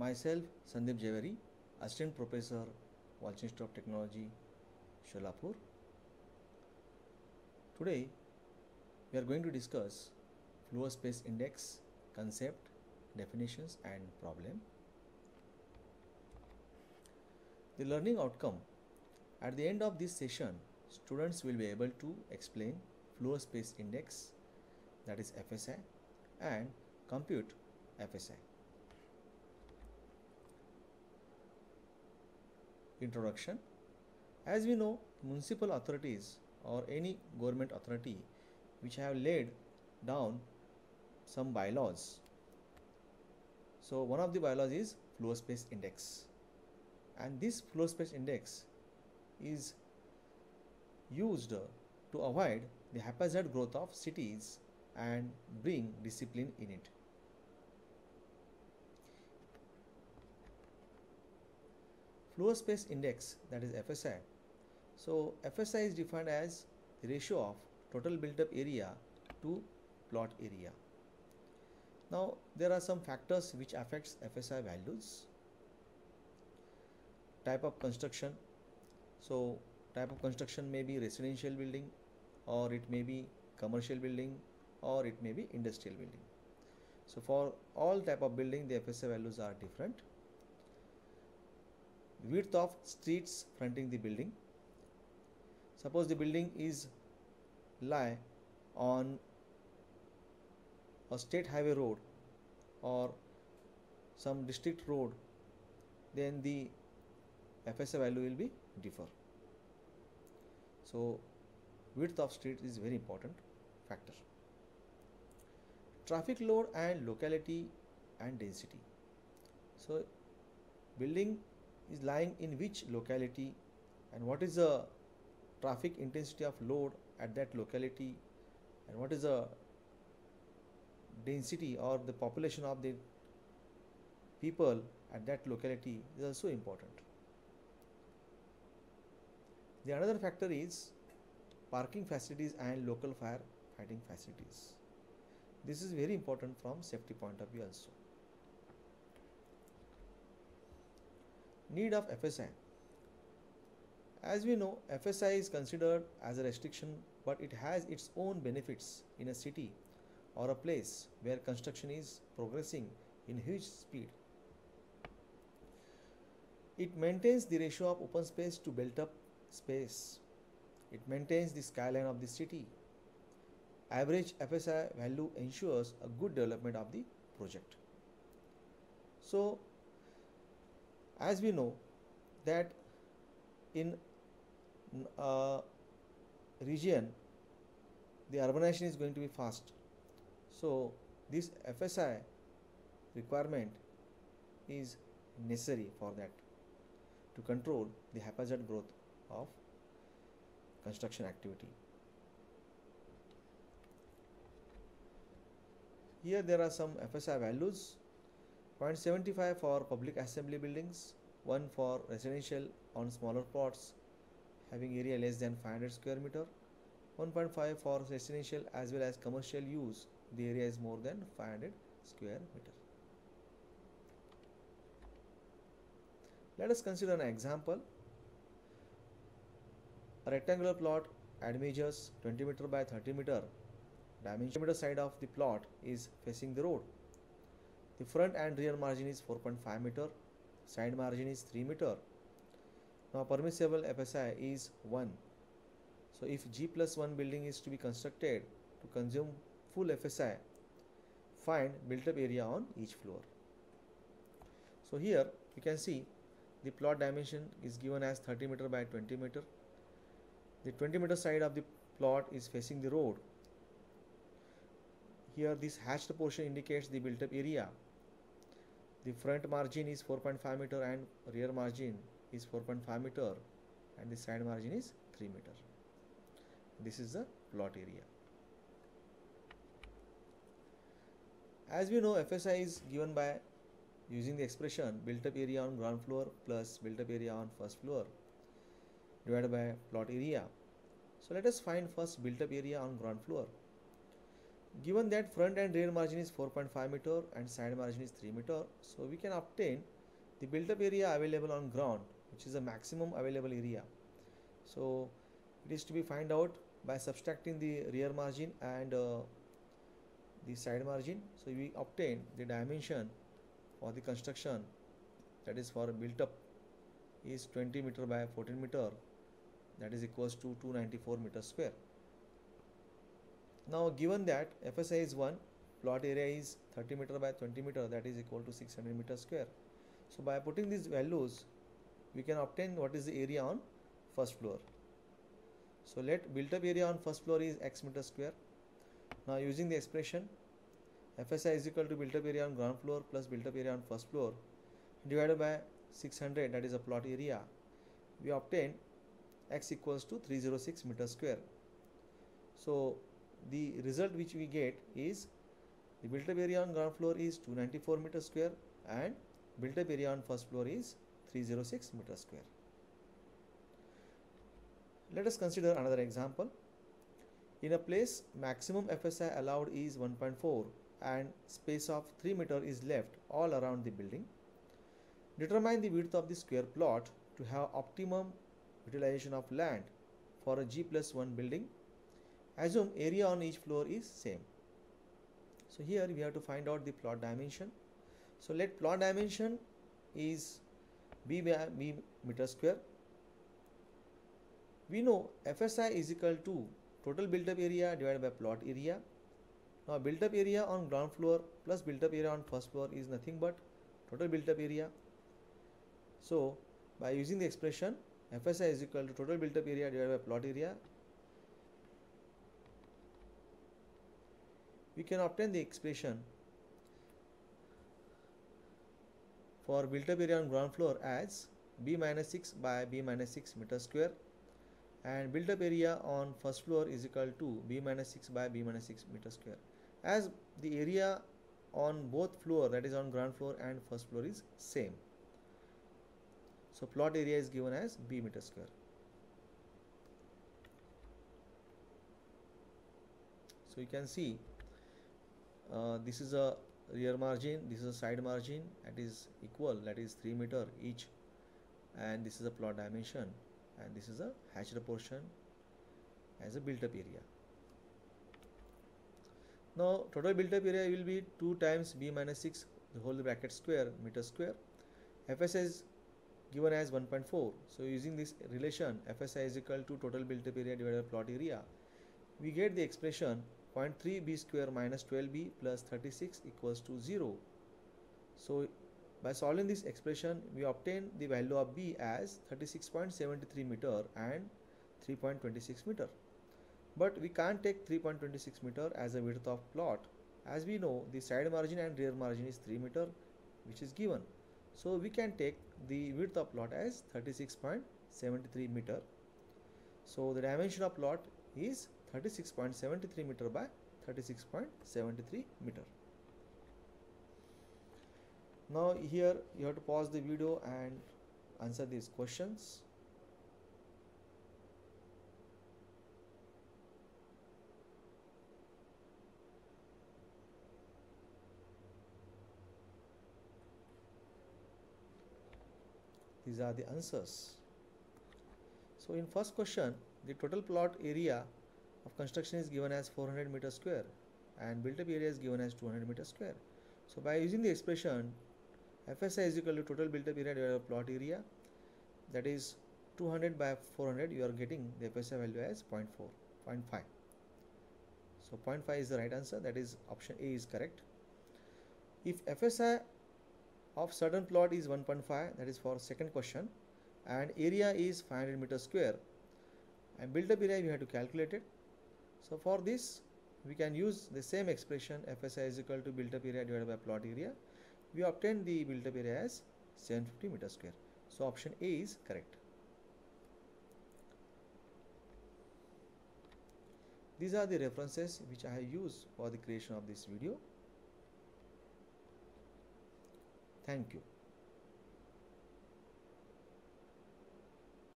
myself Sandeep Javheri, Assistant Professor, Walchand Institute of Technology, Sholapur. Today we are going to discuss Floor Space Index concept, definitions and problem. The learning outcome at the end of this session students will be able to explain Floor Space Index that is FSI and compute FSI. Introduction As we know, municipal authorities or any government authority which have laid down some bylaws. So, one of the bylaws is Floor Space Index, and this Floor Space Index is used to avoid the haphazard growth of cities and bring discipline in it. Floor Space Index that is FSI. So FSI is defined as the ratio of total built up area to plot area. Now there are some factors which affects FSI values. Type of construction. So type of construction may be residential building or it may be commercial building or it may be industrial building. So for all type of building the FSI values are different. Width of streets fronting the building. Suppose the building is lie on a state highway road or some district road then the FSA value will be differ. So width of street is very important factor. Traffic load and locality and density. So building is lying in which locality and what is the traffic intensity of load at that locality and what is the density or the population of the people at that locality is also important. The another factor is parking facilities and local fire fighting facilities. This is very important from safety point of view also. Need of FSI. As we know, FSI is considered as a restriction, but it has its own benefits in a city or a place where construction is progressing in huge speed. It maintains the ratio of open space to built up space. It maintains the skyline of the city. Average FSI value ensures a good development of the project. So, as we know that in a region the urbanization is going to be fast. So this fsi requirement is necessary for that to control the haphazard growth of construction activity. Here there are some fsi values 0.75 for public assembly buildings, 1 for residential on smaller plots having area less than 500 square meter, 1.5 for residential as well as commercial use the area is more than 500 square meter. Let us consider an example. A rectangular plot ad measures 20 meter by 30 meter. Dimension meter side of the plot is facing the road the front and rear margin is 4.5 meter, side margin is 3 meter. Now permissible FSI is 1. So if G plus 1 building is to be constructed to consume full FSI, find built up area on each floor. So here you can see the plot dimension is given as 30 meter by 20 meter. The 20 meter side of the plot is facing the road. Here this hatched portion indicates the built up area the front margin is 4.5 meter and rear margin is 4.5 meter and the side margin is 3 meter. This is the plot area. As we know fsi is given by using the expression built up area on ground floor plus built up area on first floor divided by plot area. So let us find first built up area on ground floor given that front and rear margin is 4.5 meter and side margin is 3 meter so we can obtain the built up area available on ground which is the maximum available area. So it is to be find out by subtracting the rear margin and uh, the side margin. So we obtain the dimension for the construction that is for built up is 20 meter by 14 meter that is equals to 294 meter square now given that FSI is 1 plot area is 30 meter by 20 meter that is equal to 600 meter square. So by putting these values we can obtain what is the area on first floor. So let built up area on first floor is x meter square. Now using the expression FSI is equal to built up area on ground floor plus built up area on first floor divided by 600 that is a plot area. We obtain x equals to 306 meter square. So the result which we get is the built up area on ground floor is 294 meter square and built up area on first floor is 306 meter square. Let us consider another example. In a place maximum FSI allowed is 1.4 and space of 3 meter is left all around the building. Determine the width of the square plot to have optimum utilization of land for a G plus 1 building assume area on each floor is same. So here we have to find out the plot dimension. So let plot dimension is b by b meter square. We know fsi is equal to total built up area divided by plot area. Now built up area on ground floor plus built up area on first floor is nothing but total built up area. So by using the expression fsi is equal to total built up area divided by plot area we can obtain the expression for built up area on ground floor as b minus 6 by b minus 6 meter square and built up area on first floor is equal to b minus 6 by b minus 6 meter square. As the area on both floor that is on ground floor and first floor is same. So plot area is given as b meter square. So you can see uh, this is a rear margin this is a side margin that is equal that is 3 meter each. And this is a plot dimension and this is a hatched portion as a built up area. Now total built up area will be 2 times b minus 6 the whole bracket square meter square. Fsi is given as 1.4 so using this relation fsi is equal to total built up area divided by plot area we get the expression 0.3 b square minus 12b plus 36 equals to 0. So by solving this expression we obtain the value of b as 36.73 meter and 3.26 meter. But we can't take 3.26 meter as a width of plot as we know the side margin and rear margin is 3 meter which is given. So we can take the width of plot as 36.73 meter. So the dimension of plot is 36.73 meter by 36.73 meter. Now here you have to pause the video and answer these questions. These are the answers. So in first question, the total plot area of construction is given as 400 meter square and built up area is given as 200 meter square. So by using the expression FSI is equal to total built up area divided by plot area that is 200 by 400 you are getting the FSI value as 0 0.4 0.5 so 0.5 is the right answer that is option A is correct if FSI of certain plot is 1.5 that is for second question and area is 500 meter square and built up area we have to calculate it so for this we can use the same expression FSI is equal to built up area divided by plot area. We obtain the built up area as 750 meter square. So option A is correct. These are the references which I have used for the creation of this video. Thank you.